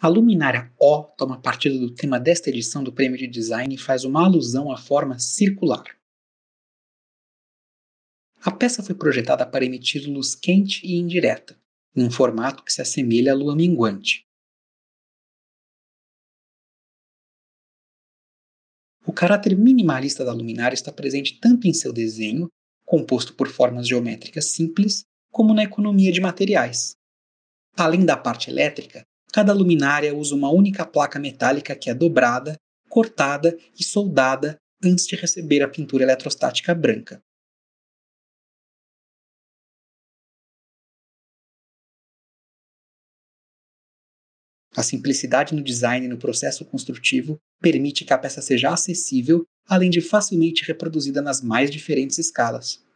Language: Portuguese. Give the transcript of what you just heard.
A luminária O toma partido do tema desta edição do Prêmio de Design e faz uma alusão à forma circular. A peça foi projetada para emitir luz quente e indireta, em um formato que se assemelha à lua minguante. O caráter minimalista da luminária está presente tanto em seu desenho, composto por formas geométricas simples, como na economia de materiais. Além da parte elétrica, cada luminária usa uma única placa metálica que é dobrada, cortada e soldada antes de receber a pintura eletrostática branca. A simplicidade no design e no processo construtivo permite que a peça seja acessível, além de facilmente reproduzida nas mais diferentes escalas.